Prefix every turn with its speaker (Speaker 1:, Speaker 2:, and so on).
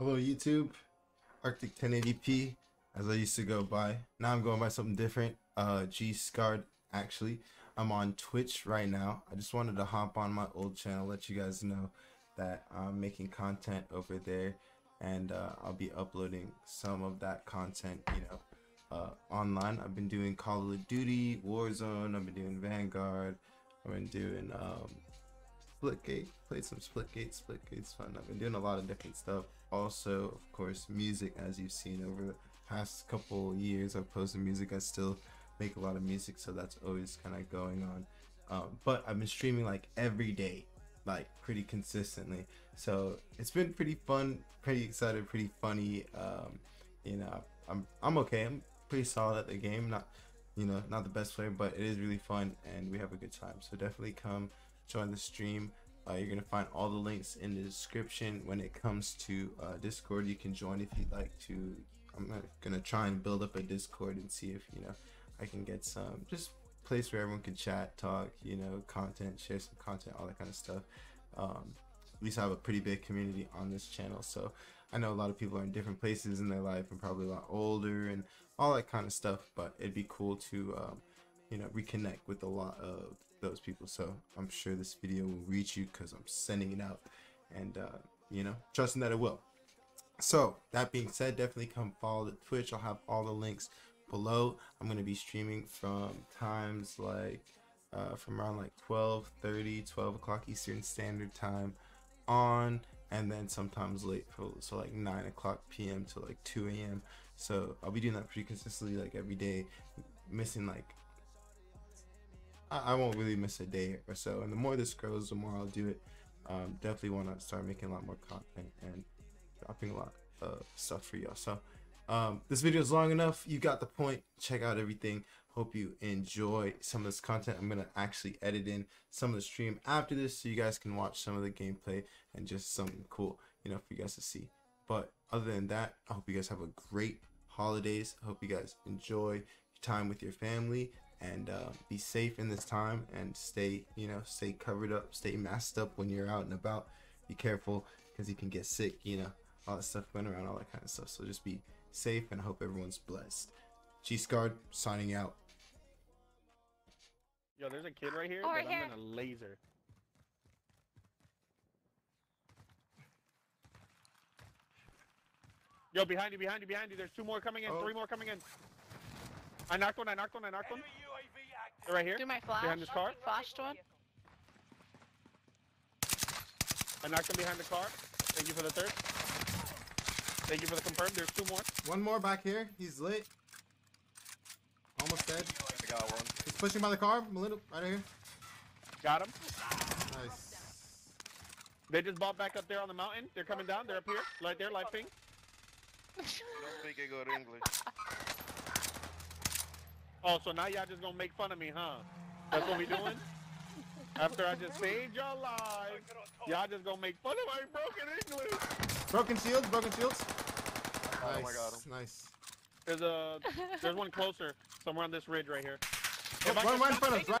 Speaker 1: Hello YouTube, Arctic 1080p, as I used to go by. Now I'm going by something different. Uh, G Scarred actually. I'm on Twitch right now. I just wanted to hop on my old channel, let you guys know that I'm making content over there, and uh, I'll be uploading some of that content, you know, uh, online. I've been doing Call of Duty, Warzone. I've been doing Vanguard. I've been doing um, Splitgate, played some Splitgate. Splitgate's fun. I've been doing a lot of different stuff. Also, of course, music, as you've seen over the past couple years, I've posted music. I still make a lot of music, so that's always kind of going on. Um, but I've been streaming like every day, like pretty consistently. So it's been pretty fun, pretty excited, pretty funny. Um, you know, I'm I'm okay. I'm pretty solid at the game. Not you know, not the best player, but it is really fun and we have a good time. So definitely come join the stream. Uh, you're gonna find all the links in the description. When it comes to uh, Discord, you can join if you'd like to. I'm gonna try and build up a Discord and see if you know I can get some just place where everyone can chat, talk, you know, content, share some content, all that kind of stuff. Um, at least have a pretty big community on this channel, so I know a lot of people are in different places in their life and probably a lot older and all that kind of stuff. But it'd be cool to um, you know reconnect with a lot of those people. So I'm sure this video will reach you because I'm sending it out and, uh, you know, trusting that it will. So that being said, definitely come follow the Twitch. I'll have all the links below. I'm going to be streaming from times like uh, from around like 12 30 12 o'clock eastern standard time on and then sometimes late so like 9 o'clock p.m to like 2 a.m so i'll be doing that pretty consistently like every day missing like I, won't really miss a day or so. And the more this grows, the more I'll do it. Um, definitely want to start making a lot more content and dropping a lot of stuff for y'all. So um, this video is long enough. You got the point. Check out everything. Hope you enjoy some of this content. I'm going to actually edit in some of the stream after this so you guys can watch some of the gameplay and just something cool, you know, for you guys to see. But other than that, I hope you guys have a great holidays. I hope you guys enjoy your time with your family and uh, be safe in this time and stay you know stay covered up stay masked up when you're out and about be careful because you can get sick you know all that stuff going around all that kind of stuff so just be safe and I hope everyone's blessed g scarred signing out
Speaker 2: yo there's a kid right here
Speaker 3: Over
Speaker 2: that
Speaker 3: here.
Speaker 2: i'm gonna laser Yo, behind you, behind you, behind you. There's two more coming in,
Speaker 1: Oh.
Speaker 2: three more coming in. I knocked one, I knocked one, I knocked one. They're right here.
Speaker 3: Do my flash.
Speaker 2: Behind this car?
Speaker 3: Flashed one.
Speaker 2: I knocked him behind the car. Thank you for the third. Thank you for the confirm. There's two more.
Speaker 1: one more back here he's lit almost dead
Speaker 4: I got one.
Speaker 1: he's pushing by the car a little right here
Speaker 2: Got him.
Speaker 1: nice
Speaker 2: They just bought back up there on the mountain. They're coming down. They're up here. Right there, light ping.
Speaker 4: I don't speak a good English.
Speaker 2: Oh, so now y'all just gonna make fun of me, huh? That's what we doing? After I just saved y'all lives, y'all just gonna make fun of my broken English.
Speaker 1: broken shields broken shields
Speaker 4: Oh
Speaker 1: nice
Speaker 4: my god. him.
Speaker 1: nice
Speaker 2: There's a, there's one closer, somewhere on this ridge right here.
Speaker 1: Oh,
Speaker 2: If I
Speaker 1: one
Speaker 2: can
Speaker 1: right in front of us
Speaker 2: taking